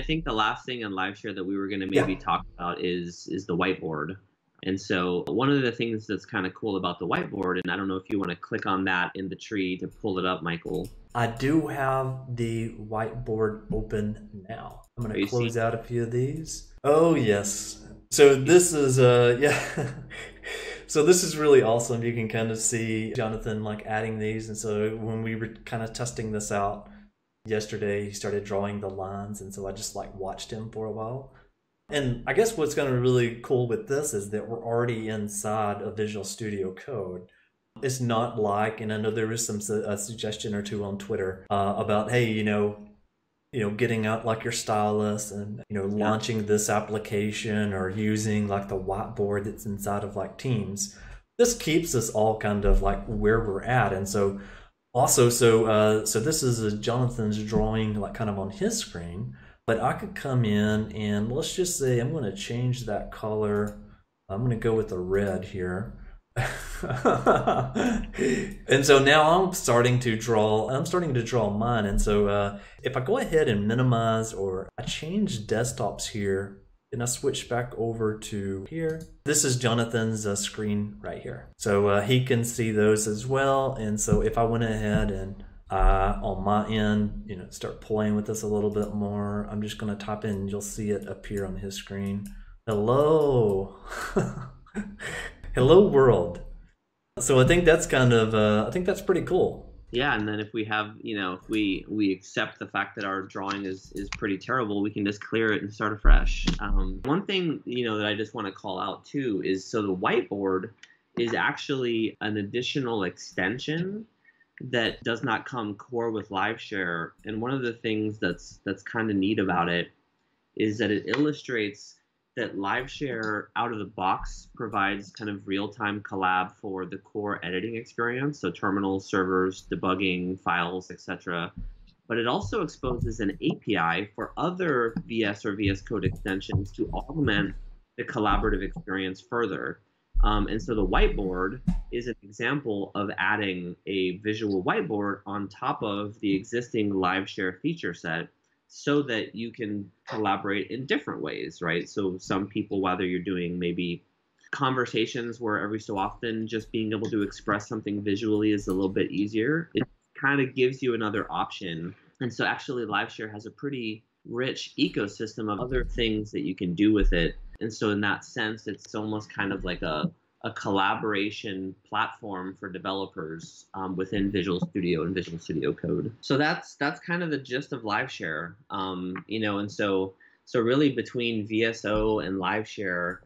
think the last thing on live share that we were going to maybe yeah. talk about is is the whiteboard. And so one of the things that's kind of cool about the whiteboard, and I don't know if you want to click on that in the tree to pull it up, Michael. I do have the whiteboard open now. I'm going to close out a few of these. Oh yes. So this is uh yeah. so this is really awesome. You can kind of see Jonathan like adding these, and so when we were kind of testing this out yesterday, he started drawing the lines, and so I just like watched him for a while. And I guess what's going to be really cool with this is that we're already inside of Visual Studio Code. It's not like, and I know there is some a suggestion or two on Twitter uh, about, hey, you know, you know, getting out like your stylus and you know, yeah. launching this application or using like the whiteboard that's inside of like Teams. This keeps us all kind of like where we're at, and so also, so uh, so this is a Jonathan's drawing like kind of on his screen but I could come in and let's just say I'm going to change that color. I'm going to go with the red here. and so now I'm starting to draw, I'm starting to draw mine. And so uh, if I go ahead and minimize or I change desktops here, and I switch back over to here. This is Jonathan's uh, screen right here. So uh, he can see those as well. And so if I went ahead and uh, on my end, you know, start playing with this a little bit more. I'm just going to type in, you'll see it appear on his screen. Hello. Hello world. So I think that's kind of, uh, I think that's pretty cool. Yeah, and then if we have, you know, if we we accept the fact that our drawing is is pretty terrible, we can just clear it and start afresh. Um, one thing, you know, that I just want to call out too is so the whiteboard is actually an additional extension that does not come core with live share And one of the things that's that's kind of neat about it is that it illustrates that LiveShare out of the box provides kind of real-time collab for the core editing experience, so terminals, servers, debugging, files, etc. But it also exposes an API for other VS or VS Code extensions to augment the collaborative experience further. Um, and so the whiteboard is an example of adding a visual whiteboard on top of the existing live share feature set so that you can collaborate in different ways, right? So some people, whether you're doing maybe conversations where every so often just being able to express something visually is a little bit easier, it kind of gives you another option. And so actually LiveShare has a pretty rich ecosystem of other things that you can do with it and so in that sense, it's almost kind of like a, a collaboration platform for developers um, within Visual Studio and Visual Studio Code. So that's that's kind of the gist of LiveShare. Um, you know, and so so really between VSO and LiveShare,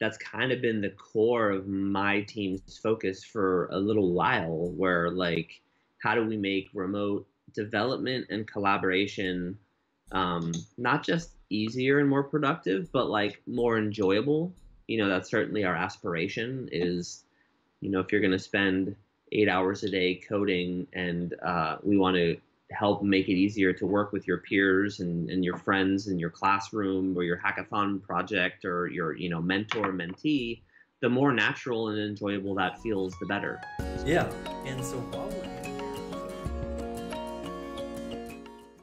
that's kind of been the core of my team's focus for a little while. Where like, how do we make remote development and collaboration um, not just easier and more productive, but like more enjoyable. You know, that's certainly our aspiration is, you know, if you're going to spend eight hours a day coding and uh, we want to help make it easier to work with your peers and, and your friends in your classroom or your hackathon project or your, you know, mentor mentee, the more natural and enjoyable that feels, the better. Yeah. And so while